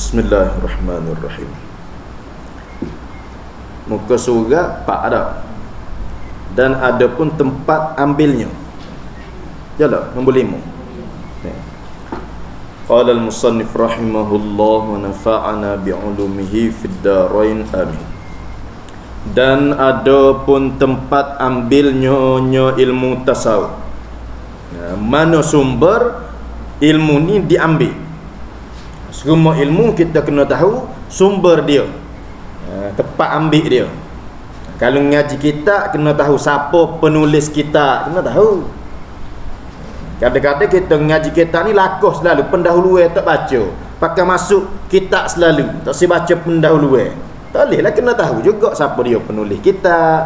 Bismillahirrahmanirrahim. Muka surga pak ada. Dan ada pun tempat ambilnya. Jalan nombor lima. Qala al-musannif rahimahullah wa nafa'ana bi'ulumihi fid darain amin. Dan ada pun tempat ambilnya ilmu tasawuf. Mana sumber ilmu ni diambil semua ilmu kita kena tahu sumber dia. Ha, tempat ambil dia. Kalau ngaji kita kena tahu siapa penulis kita kena tahu. Kadang-kadang kita ngaji kita ni lakuh selalu pendahulu tak baca. Pakai masuk kitab selalu tak si baca pendahulu tak boleh lah kena tahu juga siapa dia penulis kitab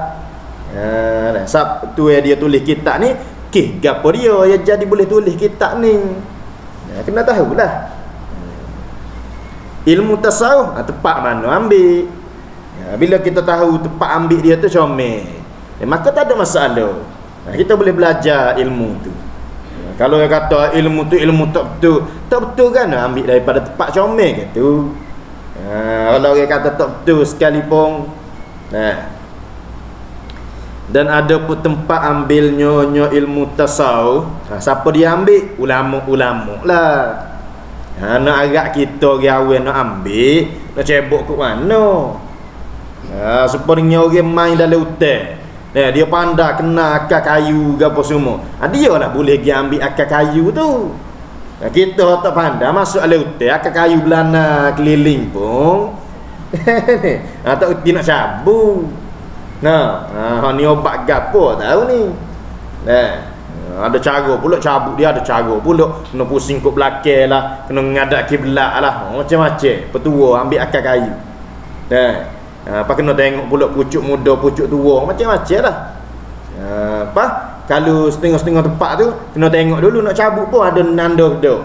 ha, siapa tu dia tulis kitab ni kih gapo dia yang jadi boleh tulis kitab ni? Ha, kena tahulah ilmu tasawuf ha, tempat mana ambil. Ha, bila kita tahu tempat ambil dia tu comel. Eh, maka tak ada masalah. Ha, kita boleh belajar ilmu tu. Ha, kalau yang kata ilmu tu ilmu tak betul tak betul kan ambil daripada tempat comel gitu ha, kalau orang kata tak betul sekalipun nah dan ada pun tempat ambilnya ilmu tasawuf ha, siapa dia ambil? Ulama-ulama lah Ha, nak agak kita gawe nak ambil, nak cebok ke mana? Ha, sepertinya orang main dalam hutan. Ya, dia pandai kena akar kayu ke apa semua. Ha, dia lah boleh pergi ambil akar kayu tu. Ha, kita tak pandai masuk dalam hutan, akar kayu belana keliling pun. ha, tak uti nak cabut. Nah, ha, ni obat gapo tahu ni. Nah. Ada cara pula cabut dia ada cara pula kena pusing ke belakang lah, kena ngadak kiblat lah. Macam-macam. Petua ambil akar kayu. Dah. Ha, apa kena tengok pula pucuk muda, pucuk tua, macam-macam lah. Ha, apa? Kalau setengah-setengah tempat tu kena tengok dulu nak cabut pun ada nanda dah.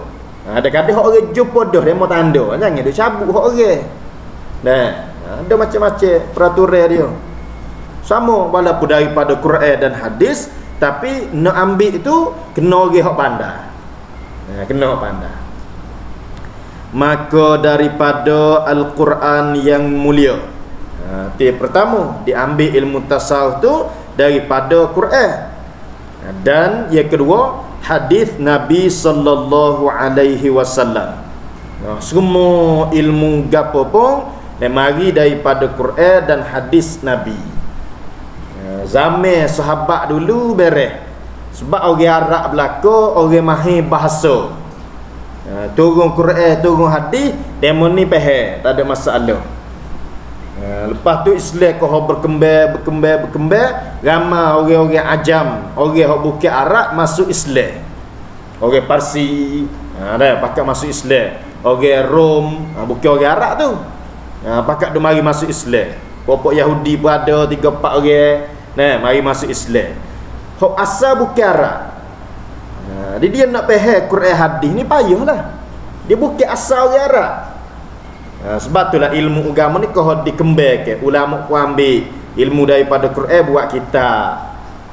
Ha, ada kata hok orang jumpa dah demo tanda. Jangan dia cabut hok orang. Nah, ada macam-macam peraturan dia. Sama walaupun daripada Quran dan hadis tapi nak ambil itu kena orang hak pandai. Ha, kena pandai. Maka daripada Al-Quran yang mulia. Ha, pertama diambil ilmu tasawuf tu daripada Quran. Ha, dan yang kedua hadis Nabi sallallahu alaihi wasallam. Ha, semua ilmu gapo pun mari daripada Quran dan hadis Nabi zaman sahabat dulu beres. Sebab orang Arab belaka orang mahir bahasa. Ha, turun Quran turun hadis demo ni pahal tak ada masalah. Ha, lepas tu Islam kau berkembang berkembang berkembang ramai orang-orang ajam orang yang bukan Arab masuk Islam. Orang Parsi ha, dah pakat masuk Islam. Orang Rom bukan orang Arab tu. Pakat dia mari masuk Islam. Popok Yahudi pun ada 3 4 orang Nah, mari masuk Islam. Hok asal bukan Arab. Nah, dia nak faham Quran hadis ni payahlah. Dia bukan asal orang Arab. Nah, sebab itulah ilmu agama ni kau dikembangkan. Ulama ku ambil ilmu daripada Quran buat kita.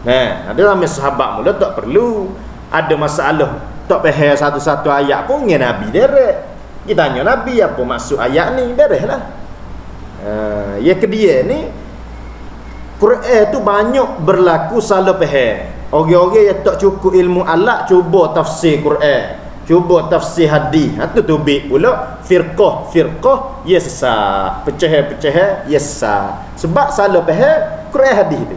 Nah, ada ramai sahabat mula tak perlu ada masalah tak faham satu-satu ayat pun dengan Nabi derek. Kita tanya Nabi apa maksud ayat ni, bereslah. Uh, yang kedua ni Quran tu banyak berlaku salah faham. Orang-orang yang tak cukup ilmu alat cuba tafsir Quran. Cuba tafsir hadis. Ha tu tubik pula firqah, firqah ya sesat. Pecah-pecah ya sesat. Sebab salah faham Quran hadis tu.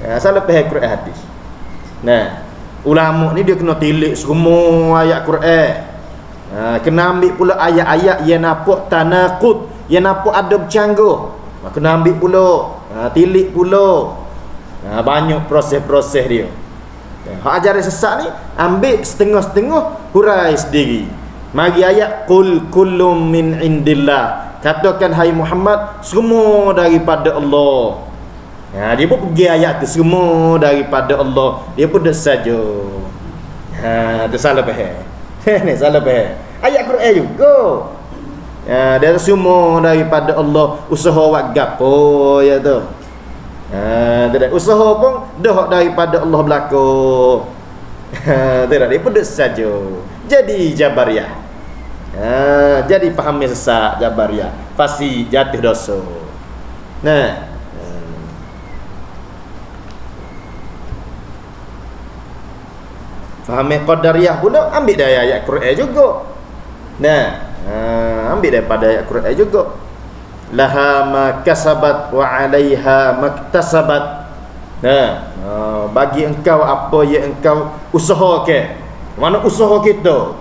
Ya, salah faham Quran hadis. Nah, ulama ni dia kena tilik semua ayat Quran. Ha, kena ambil pula ayat-ayat yang nampak tanakut, yang nampak ada bercanggah. Maka kena ambil pula. Ha, tilik pula. Ha, banyak proses-proses dia. Ya, hak ajaran sesat ni ambil setengah-setengah hurai sendiri mari ayat kul kullum min indillah. Katakan hai Muhammad semua daripada Allah. Ha, dia pun pergi ayat tu semua daripada Allah. Dia pun dah saja. Ha, tu salah faham. Ni salah faham. Ayat Quran juga Ya, dia semua daripada Allah usaha buat gapo ya tu. Ha, tidak usaha pun dah daripada Allah belaka. Ha, tidak dia pedes saja. Jadi Jabariyah. Ha, jadi pahami sesat Jabariyah pasti jatuh dosa nah Fahami Qadariyah pun ambil dari ayat Quran juga. Nah, ha, ambil daripada ayat Quran juga. Laha ma kasabat wa 'alaiha maktasabat. Nah, ha, bagi engkau apa yang engkau usaha ke? Mana usaha kita?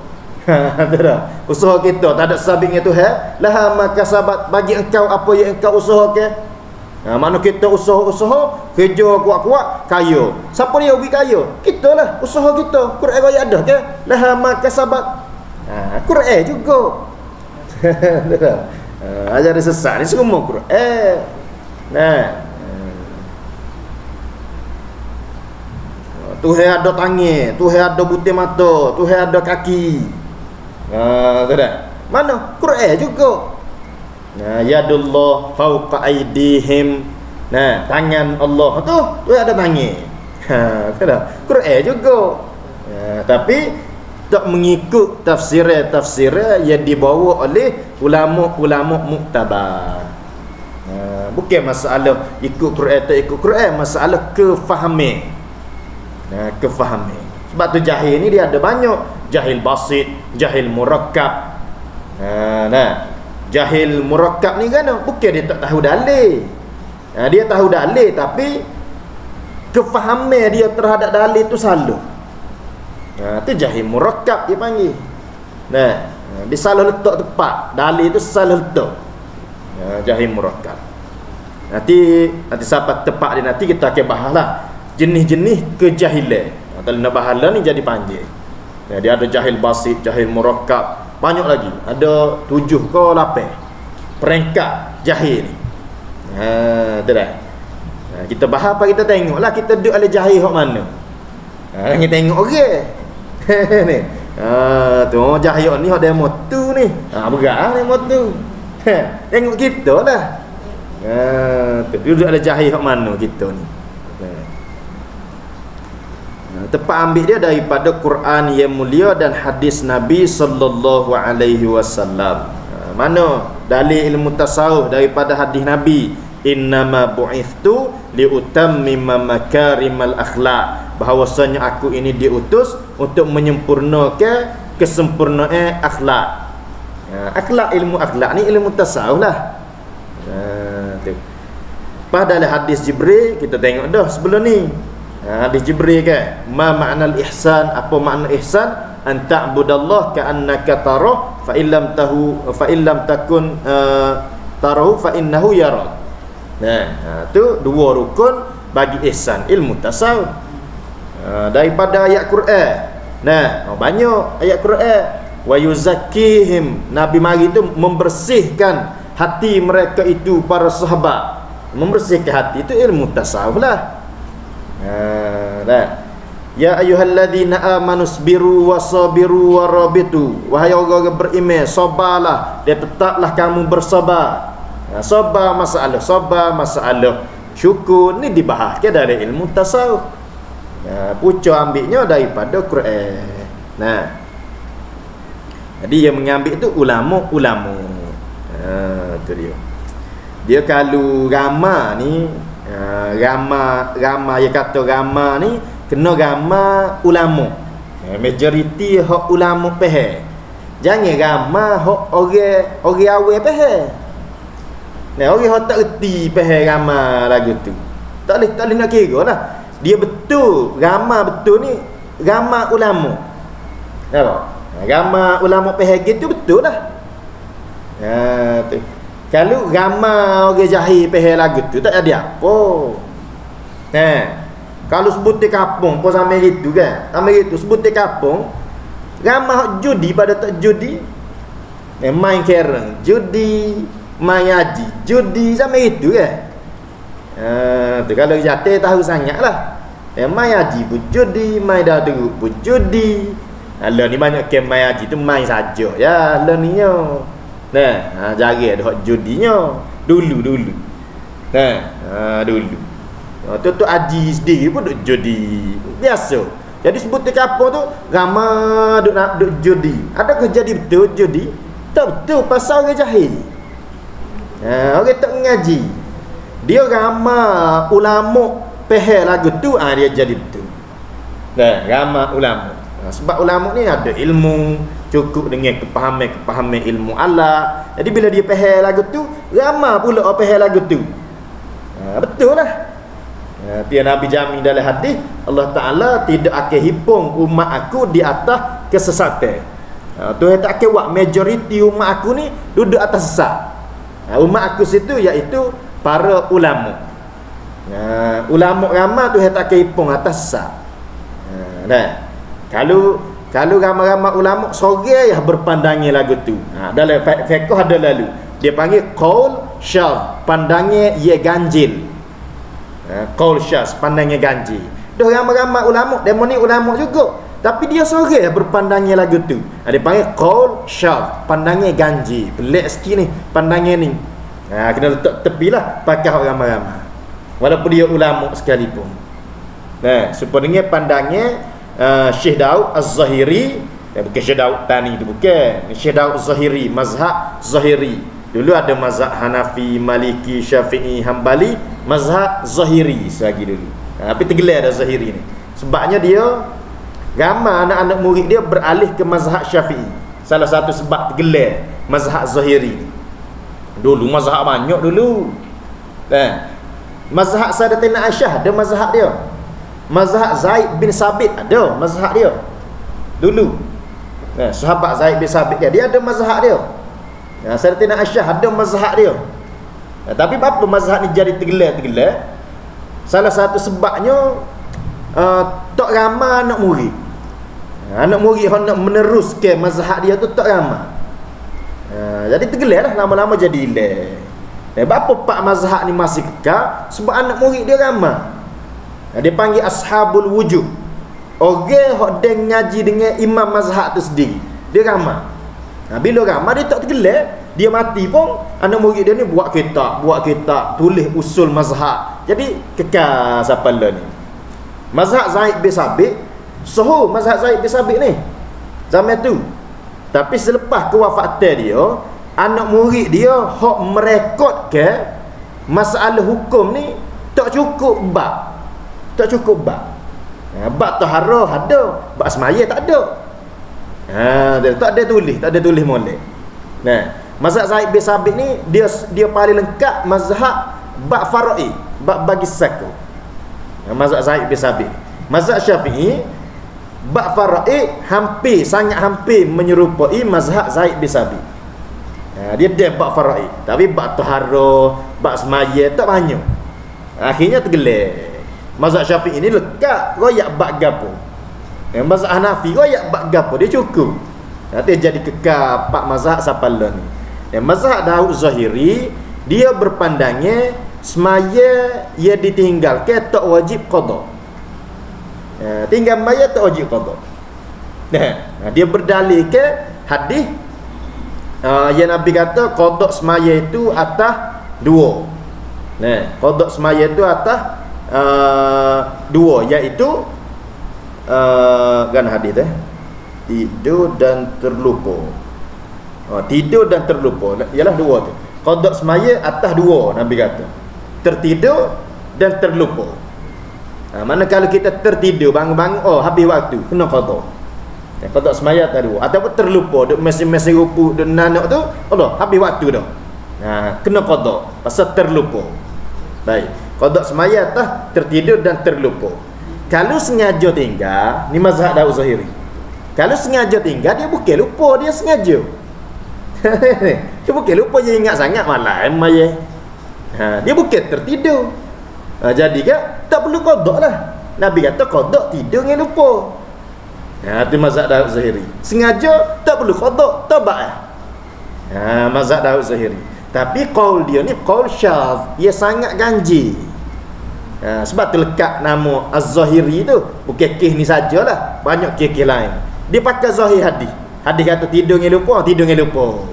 Ha, usaha kita tak ada sabingnya tu ha? Laha ma kasabat bagi engkau apa yang engkau usaha ke? Ha, mana kita usaha-usaha kerja kuat-kuat kaya. Siapa dia ubi kaya? Kita lah usaha kita. Quran ayat ada ke? Laha ma kasabat. Ha, Quran juga. ha, ajar sesat ni semua Quran. Nah. Tuhan ada tangan, Tuhan ada butir mata, Tuhan ada kaki. Ha, tak Mana? Quran juga. Nah, yadullah fauqa aidihim. Nah, tangan Allah tu tu ada tangan. Ha, kena. Quran juga. Ha, tapi tak mengikut tafsir-tafsir yang dibawa oleh ulama-ulama muktabar. Ha, bukan masalah ikut Quran tak ikut Quran, masalah kefahaman. Nah, kefahaman. Sebab tu jahil ni dia ada banyak. Jahil basit, jahil murakkab. Ha, nah jahil murakkab ni kan bukan dia tak tahu dalil ha, dia tahu dalil tapi kefahaman dia terhadap dalil tu salah ha, tu jahil murakkab dia panggil nah ha, dia salah letak tepat dalil tu salah letak. Ha, jahil murakkab. Nanti nanti siapa tepat dia nanti kita akan bahas lah jenis-jenis kejahilan. Kalau nak bahas lah ni jadi panjang. Ya, dia ada jahil basit jahil murakkab. Banyak lagi. Ada tujuh ke lapan. Peringkat jahil. Ni ha tu dah. Ha, kita bahas apa kita tengoklah kita duduk ala jahil hok mana. Ha kita tengok okey ni. Ha tu jahil ni hok demo tu ni. Ha berat ah demo tu. Tengok kita lah ha tu duduk ala jahil hok mana kita ni. Tepat ambil dia daripada Quran yang mulia dan hadis Nabi sallallahu alaihi wasallam. Mana? Dalil ilmu tasawuf daripada hadis Nabi. Innama bu'ithtu liutammima makarimal akhlak bahawasanya aku ini diutus untuk menyempurnakan kesempurnaan akhlak. Ha, akhlak ilmu akhlak ni ilmu tasawuf lah. Ha, Pada hadis Jibril kita tengok dah sebelum ni. Ha, hadis Jibril kan ma makna ihsan apa makna ihsan? An ta'budallah ka'annaka tarah fa illam tahu fa illam takun uh, tarahu fa innahu yarak nah ha, tu dua rukun bagi ihsan ilmu tasawuf ha, daripada ayat Quran nah oh, banyak ayat Quran wa yuzakkihim nabi mari tu membersihkan hati mereka itu para sahabat membersihkan hati itu ilmu tasawuf lah Ha, Ya ayyuhalladzina amanu sabiru wasabiru warabitu. Wahai orang-orang beriman, sabarlah dan tetaplah kamu bersabar. Ha, sabar masalah, sabar masalah. Syukur ni dibahas ke dari ilmu tasawuf. Ha, pucuk ambilnya daripada Quran. Nah. Jadi yang mengambil itu ulama-ulama. Ha, tu dia. Dia kalau ramah ni Ha, rama rama yang kata rama ni kena rama ulama. Majoriti hak ulama peh. Jangan rama hak orang orang awal peh. Nah, orang hak tak reti peh rama lagu tu. Tak boleh tak boleh nak kira lah. Dia betul, rama betul ni rama ulama. Nampak? Rama ulama peh gitu betul lah. Ha, tu. Kalau ramai orang jahil pehel lagu tu tak ada apa. Ha. Kalau sebut di kampung pun sama itu kan. Sama itu sebut di kampung ramai judi pada tak judi. Eh, main keren, judi, main haji, judi sama itu kan. Ha, tu kalau jatuh tahu sangatlah. Eh, main haji pun judi, main dadu pun judi. Alah ni banyak kem main haji tu main saja ya. Alah ni yo. Nah, ha, jari ada hak judinya dulu-dulu. Nah, ha, dulu. Ha, tu tu aji sendiri pun duk judi. Biasa. Jadi sebut di kapal tu ramai duk nak duk judi. Adakah jadi betul judi? Tak betul pasal orang jahil. Ha, orang tak mengaji. Dia ramai ulama pehel lagu tu ah dia jadi betul. Nah, ramai ulama. Ha, sebab ulama ni ada ilmu cukup dengan kepahaman-kepahaman ilmu Allah. Jadi bila dia pehel lagu tu, ramai pula orang pehel lagu tu. Ha, betul lah. Ya, Tiada Nabi jamin dalam hadis Allah Ta'ala tidak akan hipung umat aku di atas kesesatan ha, Tuhan tak akan buat majoriti umat aku ni duduk atas sesat Umat aku situ iaitu para ulama. Ha, Ulama ramah Tuhan tak akan hipung atas sesat ha, Kalau kalau ramai-ramai ulama sore ya berpandangnya lagu tu. Ha, Dalam fiqh ada lalu. Dia panggil qaul syaf Pandangnya ia ganjil. Eh, qaul syas pandangnya ganji dah ramai-ramai ulama demo ni ulama juga. Tapi dia sore berpandangnya lagu tu. Ha, dia panggil qaul syas pandangnya ganji pelik sikit ni pandangnya ni ha, kena letak tepi lah pakai ramai-ramai walaupun dia ulama sekalipun supaya dengan pandangnya uh, Syekh Daud Az-Zahiri eh, bukan Syekh Daud Tani tu bukan Syekh Daud Az-Zahiri mazhab Zahiri Dulu ada mazhab Hanafi, Maliki, Syafi'i, Hambali, mazhab Zahiri selagi dulu. Ha, tapi tergelar ada Zahiri ni. Sebabnya dia ramai anak-anak murid dia beralih ke mazhab Syafi'i. Salah satu sebab tergelar mazhab Zahiri ni. Dulu mazhab banyak dulu. Eh. Mazhab Sayyidatina Aisyah ada mazhab dia. Mazhab Zaid bin Sabit ada mazhab dia. Dulu. Eh, sahabat Zaid bin Sabit dia, dia ada mazhab dia. Ya, Sayyidatina Aisyah ada mazhab dia. Ya, tapi apa mazhab ni jadi tergelar-tergelar? Salah satu sebabnya uh, tak ramai anak murid. Anak murid nak meneruskan mazhab dia tu tak ramai. Jadi tergelar lah lama-lama jadi ilah. Ya, apa pak mazhab ni masih kekal? Sebab anak murid dia ramai. Ya, dia panggil ashabul wujud. Orang yang ngaji dengan imam mazhab tu sendiri. Dia ramai. Ha, bila ramai dia tak tergelar, dia mati pun anak murid dia ni buat kitab, buat kitab, tulis usul mazhab. Jadi kekal siapa lah ni. Mazhab Zaid bin Sabit, soho mazhab Zaid bin Sabit ni. Zaman tu. Tapi selepas kewafatan dia, anak murid dia hok ke masalah hukum ni tak cukup bab. Tak cukup bab. Ha, bab taharah ada, bab semaya tak ada. Ha, dia tak ada tulis, tak ada tulis molek. Nah, mazhab Zaid bin Sabit ni dia dia paling lengkap mazhab bab fara'i, bab bagi saku. Ha, mazhab Zaid bin Sabit. Mazhab Syafi'i bab fara'i hampir sangat hampir menyerupai mazhab Zaid bin Sabit. Ha, dia dia bab fara'i, tapi bab taharah, bab semaya tak banyak. Akhirnya tergelar. Mazhab Syafi'i ni lekat royak bab gapo. Yang mazhab Hanafi ayat bab gapo dia cukup. Nanti jadi kekal pak mazhab sapala ni. Yang mazhab Daud Zahiri dia berpandangnya semaya ia ditinggal ke tak wajib qada. Ya, tinggal maya tak wajib qada. Nah, dia berdalil ke hadis uh, yang Nabi kata qada semaya itu atas dua. Nah, qada semaya itu atas uh, dua iaitu uh, kan hadis eh? Tidur dan terlupa. Uh, tidur dan terlupa. Ialah dua tu. Qada semaya atas dua nabi kata. Tertidur dan terlupa. Ha, mana kalau kita tertidur bangun-bangun oh habis waktu kena qada ya, qada semaya dua ataupun terlupa duk mesin-mesin rupu duk nanak tu Allah habis waktu dah ha, kena qada pasal terlupa baik qada semaya atas tertidur dan terlupa kalau sengaja tinggal, ni mazhab Daud Zahiri. Kalau sengaja tinggal, dia bukan lupa, dia sengaja. dia bukan lupa, dia ingat sangat malam maya. Ha, dia bukan tertidur. Ha, jadi kan, tak perlu kodok lah. Nabi kata kodok tidur dengan lupa. Ha, itu mazhab Daud Zahiri. Sengaja, tak perlu kodok, tabak lah. Ha, mazhab Daud Zahiri. Tapi qaul dia ni qaul syaz, ia sangat ganjil. Ha, sebab tu lekat nama Az-Zahiri tu. Bukan kih ni sajalah. Banyak kih-kih lain. Dia pakai Zahir hadis. Hadis kata tidur dengan lupa Tidur dengan lupa.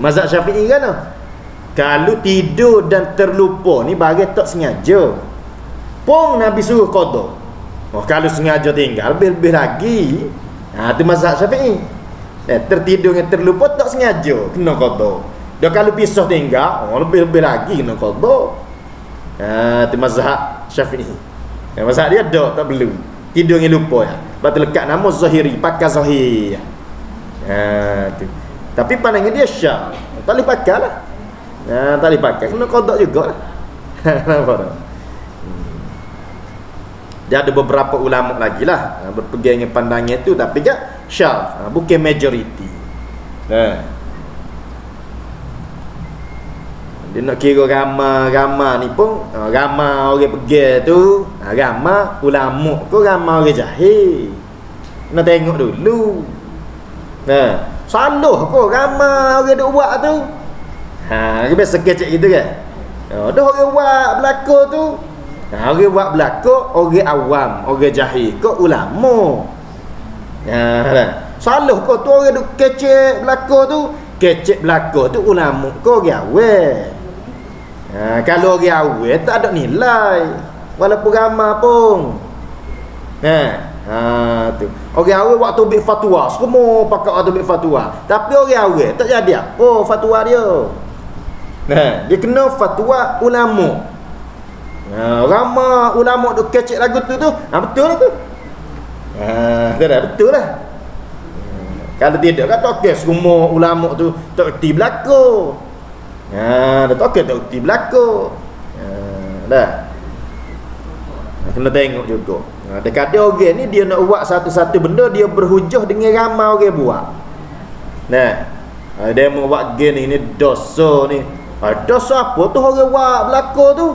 Mazhab Syafi'i kan tu? Kalau tidur dan terlupa Ni bagi tak sengaja. Pung Nabi suruh kodok Oh, kalau sengaja tinggal Lebih-lebih lagi. Ha, Itu mazhab Syafi'i. Eh, tertidur yang terlupa tak sengaja kena qada dia kalau pisah tinggal oh, lebih-lebih lagi kena qada ha tu mazhab Syafi'i. Ya, mazhab dia ada tak perlu. Tidur yang lupa ya. Batu lekat nama Zahiri pakai Zahir ha tu. Tapi pandangan dia syah tak boleh pakai lah. Ha, tak boleh pakai. Kena qada juga lah. Nampak tak dia ada beberapa ulama lagi lah. Ha, berpegang dengan pandangan itu tapi kan syaf. Ha, bukan majoriti. Ha. dia nak kira ramah-ramah ni pun ha, ramah orang pergi tu ramah ulama ke ramah orang jahil? Nak tengok dulu. Ha. salah ke ramah orang duk buat tu? Ha, biasa kecek gitu kan? Ha, ada orang buat belakang tu Ha, orang buat belaka, orang awam, orang jahil, ke ulama. Ha, salah kau tu orang duk kecek belaka tu, kecek belaka tu ulama kau orang awam. Ha, kalau orang awam tak ada nilai. Walaupun ramah pun. Ha, ha tu. Orang awam waktu ambil fatwa, semua pakai waktu ambil fatwa. Tapi orang awam tak jadi apa fatwa dia. Nah, dia kena fatwa ulama. Ha, ramah ulama duk kecek lagu tu tu. Ha, betul lah tu. Ha, dah betul lah. Ha, kalau tidak kata okey semua ulama tu tak erti belaka. Ha, dah tak okey tak belaka. Ha, dah. Kena tengok juga. Ha, dekat orang ni dia nak buat satu-satu benda dia berhujah dengan ramai orang buat. Nah. Ha, dia mau buat gen ni, ni dosa ni. Ha, dosa apa tu orang buat belaka tu?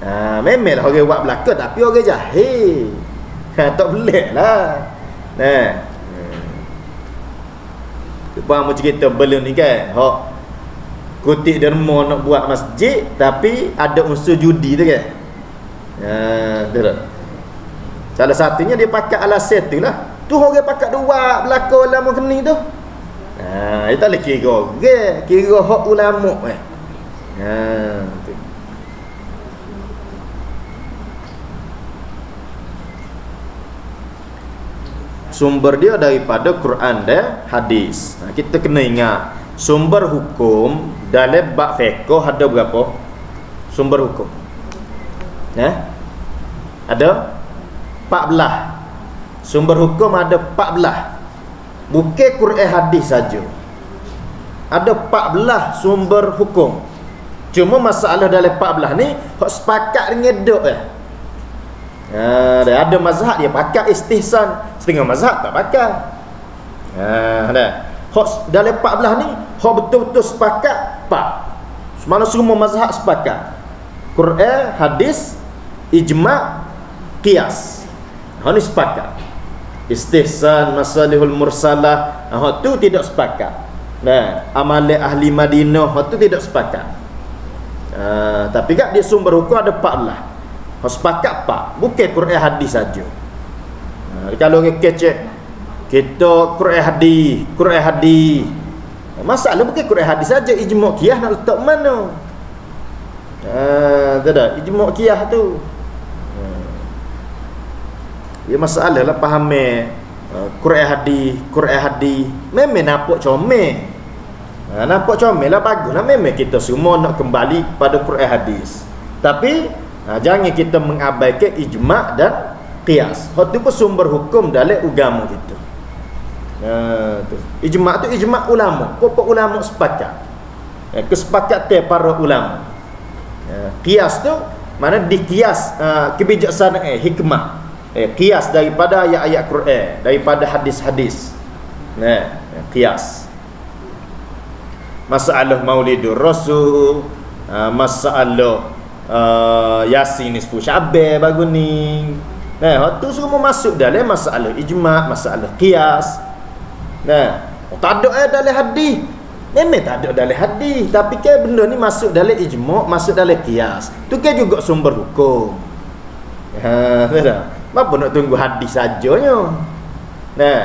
Ha, memang lah orang buat belaka tapi orang jahil. Ha, tak boleh lah. Hmm. Puan macam kita belum ni kan. Hak kutik derma nak buat masjid tapi ada unsur judi tu kan. Ha, betul tak? Salah satunya dia pakai alasan tu lah. Tu orang pakai dua belaka lama keni tu. Ha, itu tak boleh kira. Kira hak ulama eh. Ha, tu. Sumber dia daripada Quran dan hadis. Nah, kita kena ingat sumber hukum dalam bab fiqh ada berapa? Sumber hukum. Ya? Ada 14. Sumber hukum ada 14. Bukan Quran hadis saja. Ada 14 sumber hukum. Cuma masalah dalam 14 ni hak sepakat dengan dok eh. Ha, ada mazhab dia pakai istihsan. Setengah mazhab tak pakai. Ha, ada. Hak dalam 14 ni Hak betul-betul sepakat Pak. Mana semua mazhab sepakat. Quran, hadis Ijma' Qiyas. Hak ni sepakat. Istihsan, masalihul mursalah Hak tu tidak sepakat. Nah, amalan ahli Madinah Hak tu tidak sepakat. Ha, Tapi kan dia sumber hukum ada 14 Hak sepakat pak, bukan Quran hadis saja. Ha, kalau orang kecek kita Quran hadis, Quran hadis. Masalah bukan Quran hadis saja, ijma' qiyah nak letak mana? Ha, tak ada, ijma' qiyah tu. Ha. Ya masalah lah faham eh. Quran hadis, Quran hadis. Memang nampak comel. Ha, nampak comel lah bagus lah. Memang kita semua nak kembali pada Quran hadis. Tapi Ha, jangan kita mengabaikan ijma' dan qiyas. Hak tu pun sumber hukum dalam agama kita. Ha, tu. Ijma' tu ijma' ulama. Pokok ulama sepakat. Ha, kesepakatan para ulama. Ha, qiyas tu mana dikias ha, kebijaksanaan eh, hikmah. Eh, qiyas daripada ayat-ayat Quran, daripada hadis-hadis. Nah, ha, qiyas. Masalah Maulidur Rasul, ha, masalah uh, Yasin nisfu Syabir bagus ni Nah, waktu semua masuk dalam masalah ijma', masalah qiyas. Nah, tak ada eh dalam hadis. Memang tak ada dalam hadis, tapi kan benda ni masuk dalam ijma', masuk dalam qiyas. Tu kan juga sumber hukum. Ha, tak Apa nak tunggu hadis sajanya? Nah,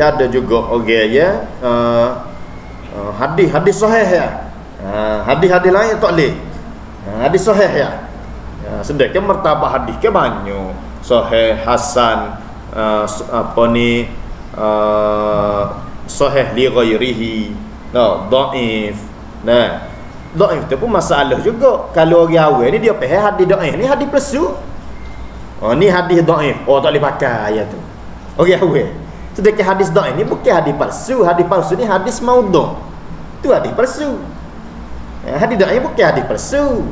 dia ada juga orang ya uh, uh, hadis hadis sahih ya. Uh, hadis hadis lain tak uh, hadis sahih ya. Sedangkan martabat hadis ke banyak sahih hasan uh, apa ni uh, sahih li ghairihi. No dhaif nah dhaif tu pun masalah juga. Kalau orang awal ni dia faham hadis dhaif ni hadis palsu. Oh ni hadis dhaif oh tak boleh pakai ayat tu. Orang awal sedangkan hadis dhaif ni bukan hadis palsu. Hadis palsu ni hadis maudhu. Tu hadis palsu. Hadis dhaif bukan hadis palsu.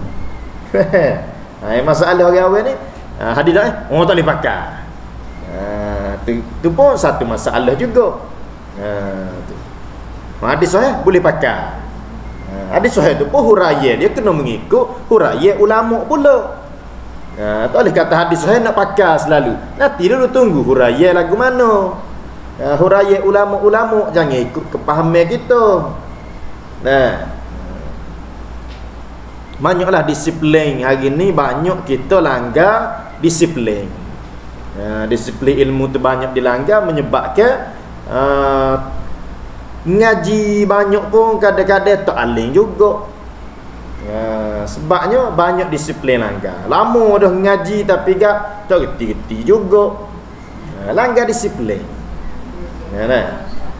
Ha, masalah orang awal ni ha, hadis eh orang tak boleh pakai. Ha, tu, pun satu masalah juga. Ha, hadis sahih boleh pakai. Ha, hadis sahih tu pun huraya. Dia kena mengikut huraya ulama pula. Ha, tak boleh kata hadis sahih nak pakai selalu. Nanti dulu tunggu huraya lagu mana ha, huraya ulama-ulama jangan ikut kepahaman kita. Nah banyaklah disiplin. Hari ni banyak kita langgar disiplin. Uh, disiplin ilmu tu banyak dilanggar menyebabkan uh, ngaji banyak pun kadang-kadang tak aling juga. Uh, sebabnya banyak disiplin langgar. Lama dah ngaji tapi gak tak reti-reti juga. Uh, langgar disiplin ya dah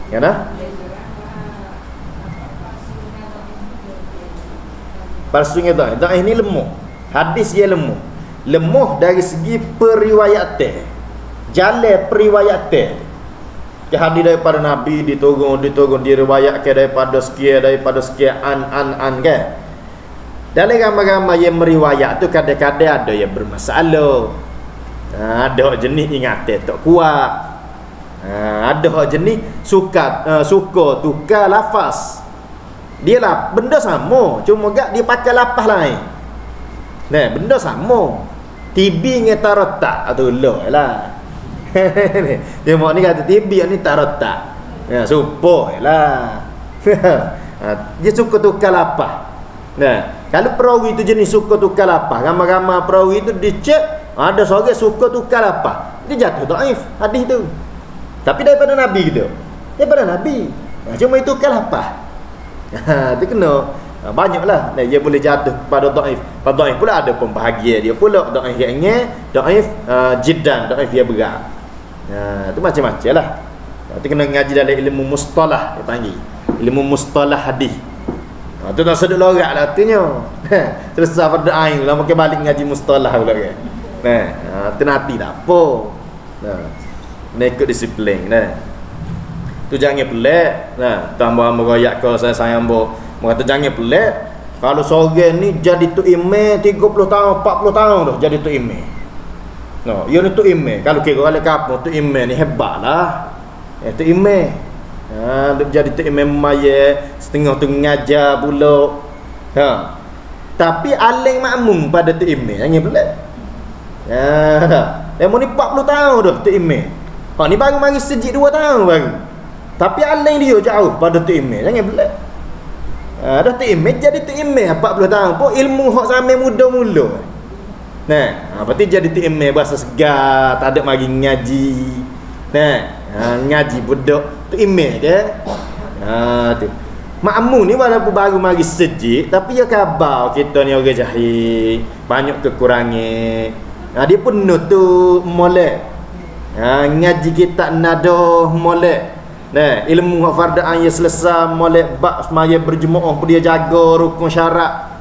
ya dah? Palsunya dah dah ini lemah hadis dia lemah lemah dari segi periwayatan jalan periwayatan ke hadis daripada nabi diturun diturun diriwayatkan daripada sekian daripada sekian an an an kan dalam ramai-ramai yang meriwayat tu kadang-kadang ada yang bermasalah. Ha, ada jenis ingatan tak kuat ha, ada jenis suka uh, suka tukar lafaz. Dia lah benda sama cuma gak dia pakai lapas lain. Nah benda sama. TB dengan tarotak atau lo lah dia mau ni kata TB ni tarotak ya supo lah ha, dia suka tukar lapas nah kalau perawi itu jenis suka tukar lapas ramai-ramai perawi itu dicek ada seorang suka tukar lapas dia jatuh daif hadis tu tapi daripada Nabi gitu daripada Nabi ha, cuma itu tukar lapas ha, tu kena Ha, banyaklah dia boleh jatuh pada dhaif. Pada dhaif pula ada pembahagia dia pula dhaif yang ringan, dhaif uh, jiddan, dhaif dia berat. Ha tu macam-macam lah. Ha, tu kena ngaji dalam ilmu mustalah dia panggil. Ilmu mustalah hadis. Ha tu tak sedut lorak lah tunya. Terus pada ain lah makin balik ngaji mustalah pula kan. Ha tu nanti tak apa. Nah. Nekut disiplin nah. Tu jangan pelik. Nah, tambah meroyak kau saya sayang bo Mengata jangan pelik Kalau seorang ni jadi tu imam 30 tahun, 40 tahun dah jadi tu imam No, ia ni tu imam Kalau kira kali kapal tu imam ni hebat lah. Eh tu imam Ha, jadi tu imam maya Setengah tu ngajar pula Ha. Tapi aling makmum pada tu imam Jangan pelik. Ya, Lemon ni 40 tahun dah tu imam Ha ni baru mari sejik 2 tahun baru Tapi aling dia jauh pada tu imam Jangan pelik Ha, dah tu imej jadi tu imej 40 tahun pun ilmu hak sampai muda mula. Nah, ha, berarti jadi tu imej bahasa segar, tak ada mari ngaji. Nah, ha, ngaji budak tu imej je. Ha tu. Makmu ni walaupun baru mari sejik tapi ya khabar kita ni orang jahil, banyak kekurangan. Ha, dia pun tu molek. Ha, ngaji kita nado molek. Nah, ilmu fardu ain ya selesai molek bab semaya berjemaah pun dia jaga rukun syarat.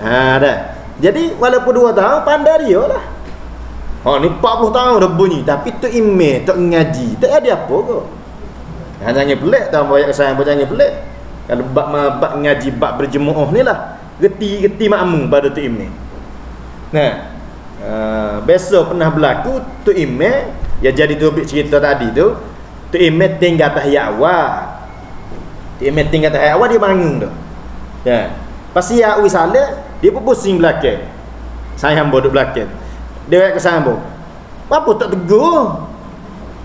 Ha dah. Jadi walaupun dua tahun pandai dia lah. Oh ni 40 tahun dah bunyi tapi tu email tak ngaji. Tak ada apa ke? Hanya pelik tahu banyak sayang berjanji pelik. Kalau bab bab ngaji bab berjemaah ni lah. Geti-geti makmum pada tu email. Nah. Uh, besok pernah berlaku tu email ya jadi tu cerita tadi tu Tu imet tinggal tahiyat awal. Imet tinggal tahiyat awal dia bangun tu. Ya. Pas ya wi salat, dia pun pusing belakang. Sayang bodoh belakang. Dia ke sambung. Apa tak tegur?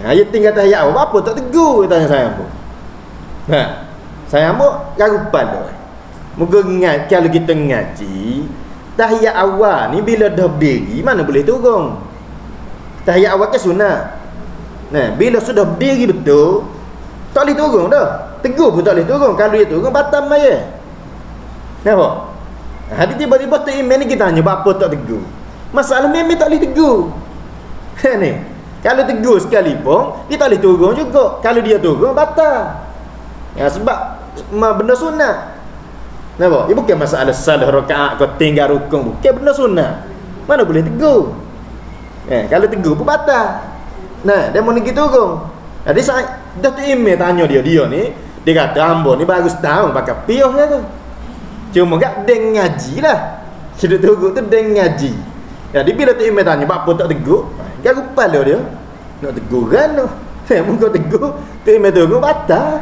Ha, dia tinggal tahiyat awal, apa tak tegur? Dia tanya sayang pun. Ha. Sayang pun garupan tu. Moga ingat kalau kita ngaji, tahiyat awal ni bila dah berdiri, mana boleh turun? Tahiyat awal ke sunat. Nah, bila sudah berdiri betul, tak boleh turun dah. Tegur pun tak boleh turun. Kalau dia turun, batam maya. Nampak? Hati tiba-tiba tu iman ni kita tanya, apa tak tegur? masalah memang tak boleh tegur ni kalau tegur sekali pun dia tak boleh turun juga kalau dia turun batal ya sebab benda sunat Nampak? Ia bukan masalah salah rakaat kau tinggal rukun bukan benda sunat mana boleh tegur eh, kalau tegur pun batal. Nah dia mau pergi turun. Jadi saya dah tu email tanya dia dia ni dia kata ambo ni bagus tahu pakai piuh dia tu. Cuma gak deng ngaji lah. Hidup tegur tu deng ngaji. Jadi bila tu email tanya apa tak tegur? Garu kepala dia. Nak tegur kan tu. Eh muka tegur tu email tegur batal.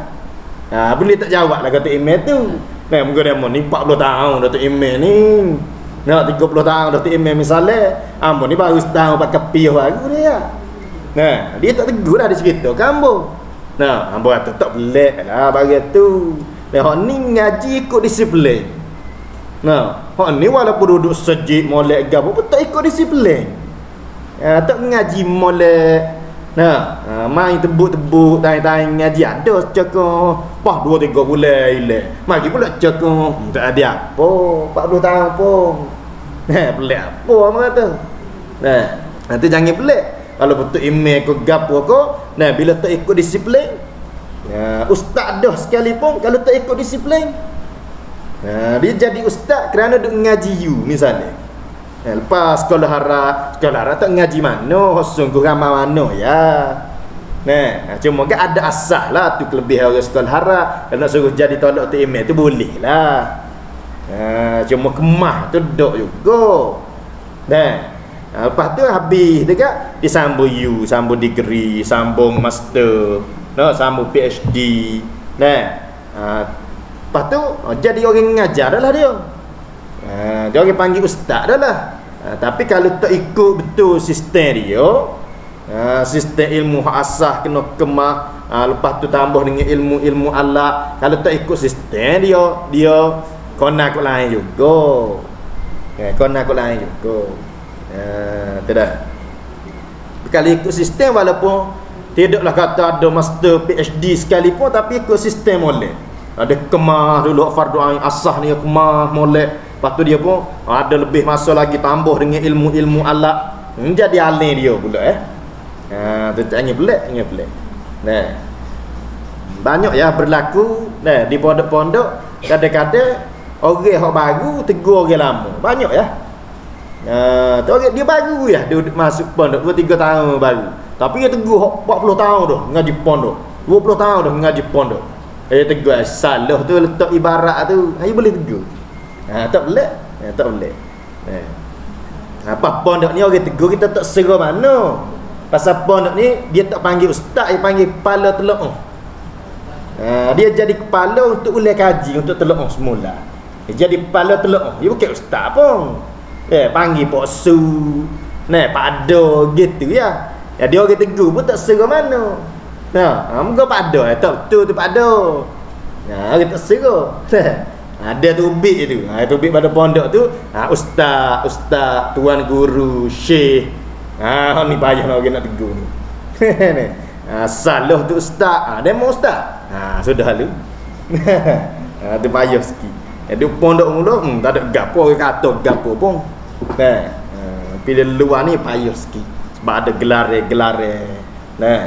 Ha, boleh tak jawab lah kata email tu. Nah, muka dia ni 40 tahun dah tu email ni. Nak 30 tahun dah email misalnya. Ambo ni baru setahun pakai piuh baru dia. Nah, dia tak tegur dah dia cerita kambo. Nah, ambo kata tak pelik lah bagi tu. Nah, hak ni ngaji ikut disiplin. Nah, hak ni walaupun duduk sejik molek gapo pun tak ikut disiplin. Ya, tak ngaji molek Nah, uh, main tebuk-tebuk tanya-tanya ngaji ada cakap pah 2 3 bulan ile. Mari pula cakap tak ada apa 40 tahun pun. Nah, pelik apa orang kata. Nah, nanti jangan pelik. Kalau betul email ke gapo ko, nah bila tak ikut disiplin, ya, ustaz dah sekalipun kalau tak ikut disiplin, nah, dia jadi ustaz kerana duk ngaji you misalnya. Eh, lepas sekolah harap Sekolah harap tak ngaji mana Sungguh ramah mana ya. Nah, cuma kan ada asal lah tu kelebihan orang sekolah harap. Kalau suruh jadi tolak tu email tu boleh lah. Nah, Cuma kemah tu duduk juga. Nah, lepas tu habis dekat Disambung U, sambung degree, sambung master no, Sambung PhD Nah, lepas tu jadi orang ngajar lah dia Ha, dia orang panggil ustaz dah lah. Ha, tapi kalau tak ikut betul sistem dia, ha, sistem ilmu asah kena kemah, ha, lepas tu tambah dengan ilmu-ilmu Allah. Kalau tak ikut sistem dia, dia kena kot lain juga. Ha, kena kot lain juga. Ha, tidak. Kalau ikut sistem walaupun tidaklah kata ada master PhD sekalipun tapi ikut sistem molek. Ada kemah dulu fardu ain asah ni kemah molek Lepas tu dia pun ada lebih masa lagi tambah dengan ilmu-ilmu alat. Hmm, jadi alim dia pula eh. Ha, tu ingin pelik, ingin pelik. Nah. Banyak ya berlaku nah di pondok-pondok kadang-kadang orang hok baru tegur orang lama. Banyak ya. Ha, tu orang dia baru ya, dia masuk pondok 2 3 tahun baru. Tapi dia tegur hok 40 tahun dah ngaji pondok. 20 tahun dah ngaji pondok. Eh tegur salah tu letak ibarat tu. Ayo boleh tegur. Ha, tak boleh. Ha, tak boleh. Ha. Apa pondok ni orang tegur kita tak serah mana. Pasal pondok ni dia tak panggil ustaz, dia panggil kepala teluk. Ha, dia jadi kepala untuk ulai kaji untuk teluk semula. Dia jadi kepala teluk. Dia bukan ustaz pun. Eh, panggil pak su. Nah, pak ado gitu ya. Ya dia orang tegur pun tak serah mana. Nah, ha, muka pak ado, eh, tak betul tu pak ado. Nah, kita serah. Ada tubik tu. Ha tubik pada pondok tu, ha ustaz, ustaz, tuan guru, syekh. Ha ni payah nak nak tegur ni. Ha salah tu ustaz. Ha demo ustaz. Ha sudah lu. ha tu payah sikit. Jadi pondok mula hmm, tak ada gapo orang kata gapo pun. Nah. Ha pilih luar ni payah sikit. Sebab ada gelare-gelare. Nah.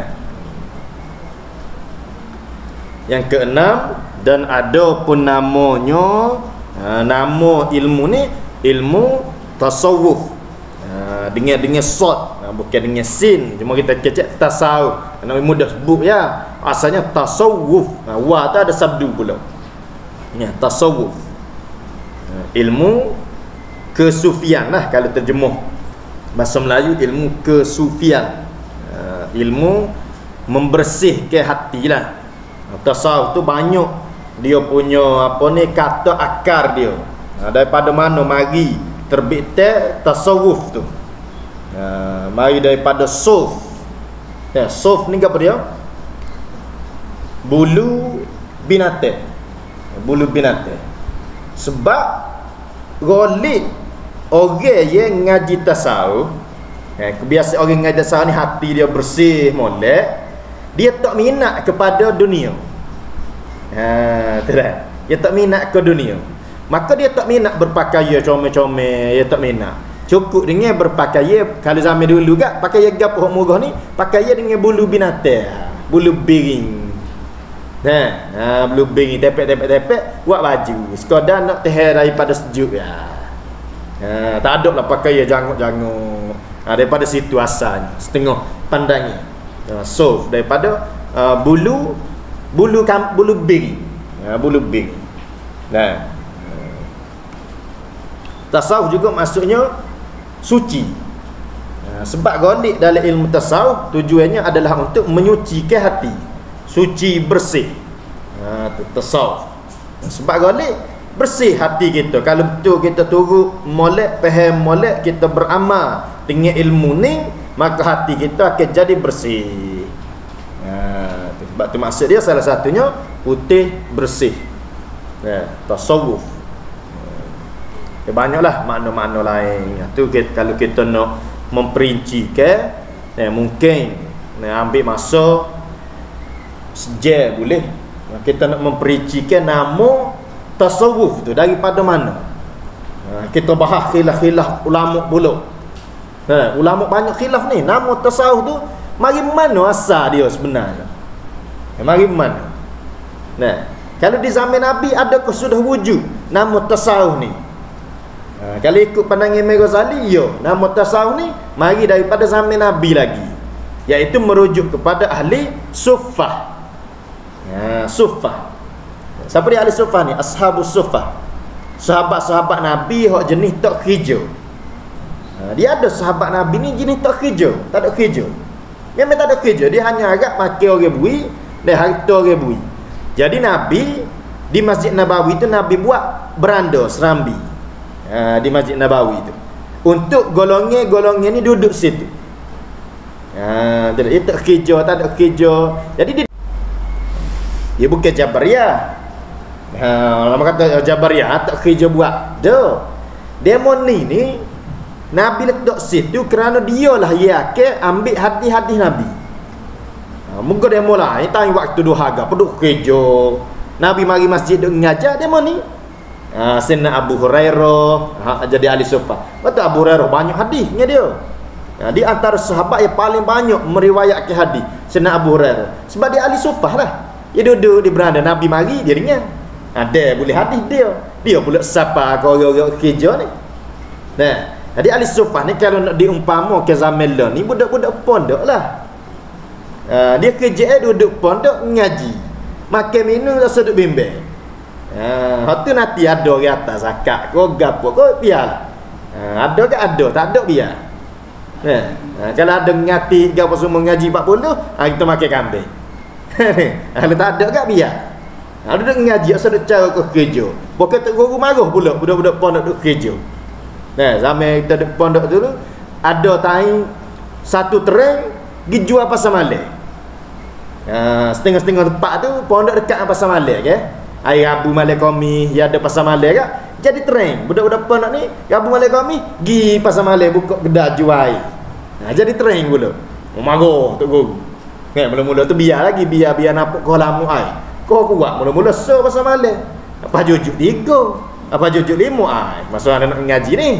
Yang keenam dan ada pun namanya ha, nama ilmu ni ilmu tasawuf. Ha, dengan dengan sod. Ha, bukan dengan sin. Cuma kita kecek tasawuf. Nama mudah sebut ya. Asalnya tasawuf. Wa tu ada sabdu pula. Ya tasawuf. Ilmu kesufian lah kalau terjemuh bahasa Melayu ilmu kesufian. Ilmu membersihkan hati lah. Tasawuf tu banyak dia punya apa ni kata akar dia. Ha, daripada mana mari terbit tasawuf tu. Ha, mari daripada suf. Ya suf ni apa dia? Bulu binatang. Bulu binatang. Sebab golit orang yang ngaji tasawuf eh, kebiasaan orang ngaji tasawuf ni hati dia bersih molek dia tak minat kepada dunia Ha, Dia tak minat ke dunia. Maka dia tak minat berpakaian comel-comel, dia tak minat. cukup dengan berpakaian kalau zaman dulu gak pakai gap hok murah ni pakai dengan bulu binatang. Bulu biring nah ha, bulu biring tepek-tepek-tepek buat baju. Sekadar nak tahan daripada sejuk ya. Ha, tak ada lah pakai janguk-janguk ha, daripada situ asalnya setengah pandangnya ha, soft. Daripada uh, bulu bulu kam, bulu biring ha, bulu biring nah. Tasawuf juga maksudnya suci. Ha, sebab golik dalam ilmu tasawuf tujuannya adalah untuk menyucikan hati. Suci bersih. Ha, tasawuf. Sebab golik bersih hati kita. Kalau betul kita turut molek faham molek kita beramal dengan ilmu ni maka hati kita akan jadi bersih sebab tu maksud dia salah satunya putih bersih ha, tasawuf Ya, banyaklah makna-makna lain. Itu kita, kalau kita nak memperinci ke, ya, mungkin ya, ambil masa sejak boleh. Kita nak memperinci ke nama tasawuf tu daripada mana. Ha, kita bahas khilaf-khilaf ulama pula. Ha, ulama banyak khilaf ni. Nama tasawuf tu mari mana asal dia sebenarnya? Mari mana? Nah, kalau di zaman Nabi adakah sudah wujud nama tasawuf ni? Ha, kalau ikut pandangan Imam Ghazali, ya, nama tasawuf ni mari daripada zaman Nabi lagi. Iaitu merujuk kepada ahli sufah. Ha, sufah. Siapa dia ahli sufah ni? Ashabus sufah. Sahabat-sahabat Nabi hok jenis tak hijau. Ha, dia ada sahabat Nabi ni jenis tak hijau, tak ada hijau. Memang tak ada hijau, dia hanya agak pakai orang bui dan harta orang bui. Jadi Nabi di Masjid Nabawi itu Nabi buat beranda serambi ha, di Masjid Nabawi tu. Untuk golongan-golongan ni duduk situ. Ha, tak kerja tak ada kerja. Jadi dia dia bukan Jabariyah ha, lama kata Jabariyah tak kerja buat. Dia demoni ni Nabi letak situ kerana dia lah yakin ambil hadis-hadis Nabi ha, muka lah ini tanya waktu dua harga peduk kerja Nabi mari masjid duk ngajar demo ni Ha, Sayyidina Abu Hurairah ha, jadi ahli sufa. Betul Abu Hurairah banyak hadisnya dia. Ha, di antara sahabat yang paling banyak meriwayatkan hadis Sayyidina Abu Hurairah. Sebab dia ahli sufa lah. Dia duduk di beranda Nabi mari dia. Ada ha, boleh hadis dia. Dia pula siapa kau orang-orang kerja ni. Nah, jadi ahli sufa ni kalau nak diumpama ke zaman lah ni budak-budak pondok lah. Ha, dia kerja duduk pondok ngaji. Makan minum rasa duduk bimbing. Ha, tu nanti ada di atas zakat ko gapo ko biar. Ha, ada ke ada, tak ada biar. Ha, kalau ada ngati gapo semua ngaji 40, ha, kita makan kambing. kalau tak ada ke biar. Ha, duduk ngaji asal duduk cara ke kerja. Bukan tak guru marah pula budak-budak pondok duduk kerja. Nah, zaman kita duduk pondok dulu ada tai satu tereng pergi jual pasar malam. Ha, setengah-setengah tempat tu pondok dekat pasar malam ke. Okay? Air Rabu malam kami Ya ada pasar malam kak Jadi trend Budak-budak nak ni Rabu malam kami Gi pasar malam Buka kedai jual air. Ha, Jadi trend pula. Oh marah Tok Guru Kan mula-mula tu biar lagi Biar-biar nampak kau lama air. Kau kuat Mula-mula so pasar malam Apa jujuk tiga Apa jujuk lima air Masa ada nak ngaji ni.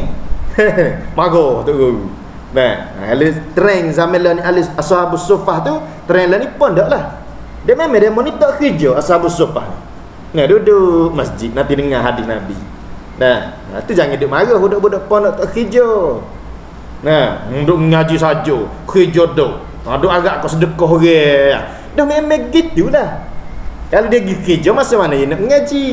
Marah Tok Guru Nah, alis trend zaman lah ni alis ashabus sufah tu trend lah ni pun dak lah. Dia memang dia monitor kerja ashabus sufah ni. Nah duduk masjid nanti dengar hadis Nabi. Nah, nah tu jangan duk marah budak-budak pun nak tak kerja. Nah, duk ngaji saja, kerja tu. Ha duk agak kau sedekah orang. Dah memang gitulah. Kalau dia pergi kerja masa mana dia nak ngaji?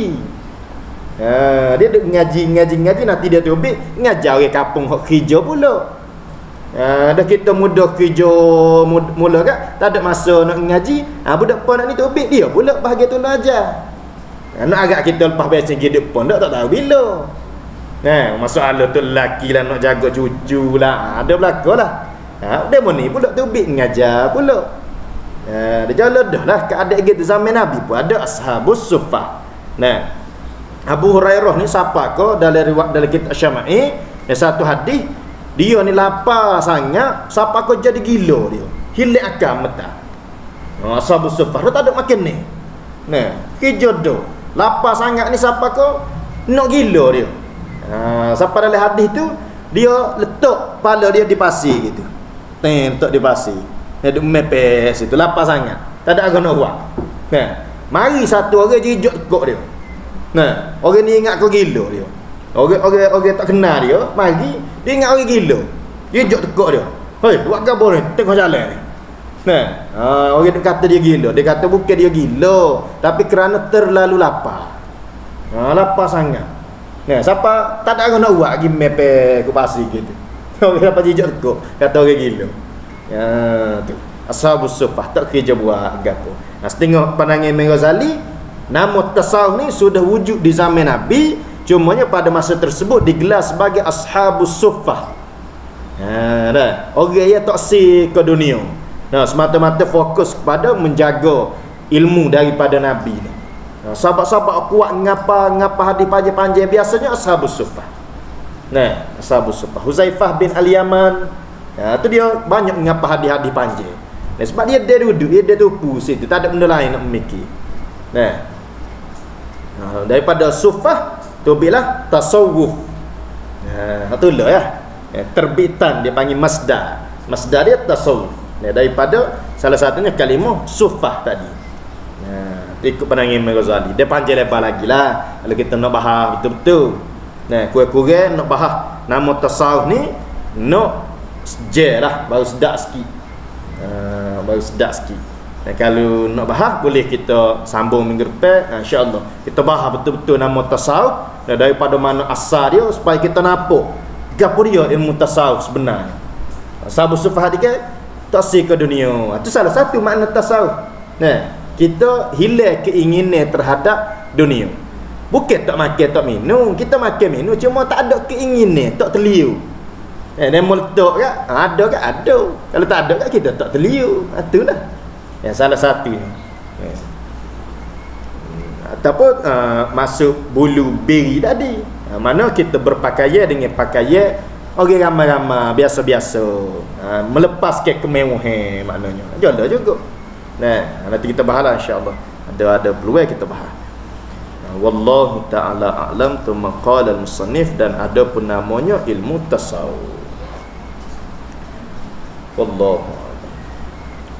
Ha, dia duk ngaji ngaji ngaji nanti dia tubik ngajar orang kampung kerja pula. Ha, dah kita mudah kerja mula kan tak ada masa nak ngaji. Ha, budak pun nak ni tubik dia pula bahagian tu ajar. Nak agak kita lepas biasa hidup pun tak, tak tahu bila. Ha, masalah tu lelaki lah nak jaga cucu lah. Ada belakang lah. Ha, demo ni pula tu bik ngajar pula. Ha, dia jalan dah lah keadaan gitu zaman Nabi pun ada ashabus sufa. Nah, Abu Hurairah ni siapa ko dalam riwayat dalam kitab Syama'i yang satu hadis dia ni lapar sangat siapa ko jadi gila dia. Hilang akal mata. Ashabus sufa dia tak ada makan ni. Nah, kejodoh. Lapar sangat ni siapa kau? Nak gila dia. Ha, siapa dalam hadis tu dia kepala dia dipasir gitu ten tok dipasir dia duk mepes itu lapar sangat tak ada guna buat nah mari satu orang jijak tekuk dia nah orang ni ingat kau gila dia orang orang orang tak kenal dia mari dia ingat orang gila jijak tekuk dia hei buat gapo ni tengok jalan ni Nah, ha, orang dia kata dia gila. Dia kata bukan dia gila, tapi kerana terlalu lapar. Ha, lapar sangat. Nah, siapa tak ada nak buat lagi mepe ke pasir gitu. Orang apa jijak tekuk, kata orang gila. Ya, tu. Ashabus sufah tak kerja buat gapo. Nah, setengah pandangan Imam Ghazali, nama tasawuf ni sudah wujud di zaman Nabi, cumanya pada masa tersebut digelar sebagai ashabus sufah. Ha, dah. Orang yang tak si ke dunia. Nah, semata-mata fokus kepada menjaga ilmu daripada Nabi ni. Sahabat-sahabat kuat ngapa ngapa hadis panjang-panjang biasanya ashabus sufah. Nah, ashabus sufah. Huzaifah bin Al-Yaman. Ya, tu dia banyak ngapa hadis-hadis panjang. Nah, sebab dia dia duduk, dia dia tupu situ, tak ada benda lain nak memikir. Nah. nah daripada sufah tu bila tasawuf. Nah, tu lah ya. Terbitan dia panggil masdar. Masdar dia tasawuf. Nah, daripada salah satunya kalimah sufah tadi ikut pandangan Imam Ghazali dia panjang lebar lagi lah kalau kita nak bahas betul-betul nah kurang-kurang nak bahas nama tasawuf ni nak je lah baru sedap sikit uh, baru sedap sikit dan kalau nak bahas boleh kita sambung minggu depan. Uh, insyaAllah. Kita bahas betul-betul nama tasawuf dan daripada mana asal dia supaya kita nampak apa dia ilmu tasawuf sebenarnya. Sahabat sufah dia tak ke dunia. Itu salah satu makna tasawuf. Nah kita hilang keinginan terhadap dunia. Bukan tak makan tak minum. Kita makan minum. Cuma tak ada keinginan tak terliu. Eh dan meletup kan ada kan ada. Kalau tak ada kita tak terliu. Itulah yang salah satu ni eh. ataupun uh, masuk bulu beri tadi uh, mana kita berpakaian dengan pakaian orang ramai-ramai biasa-biasa uh, melepaskan kemewahan maknanya jodoh juga Nah, nanti kita bahas insya-Allah. Ada ada peluang kita bahas. Wallahu taala a'lam thumma qala al-musannif dan ada pun namanya ilmu tasawuf. Wallahu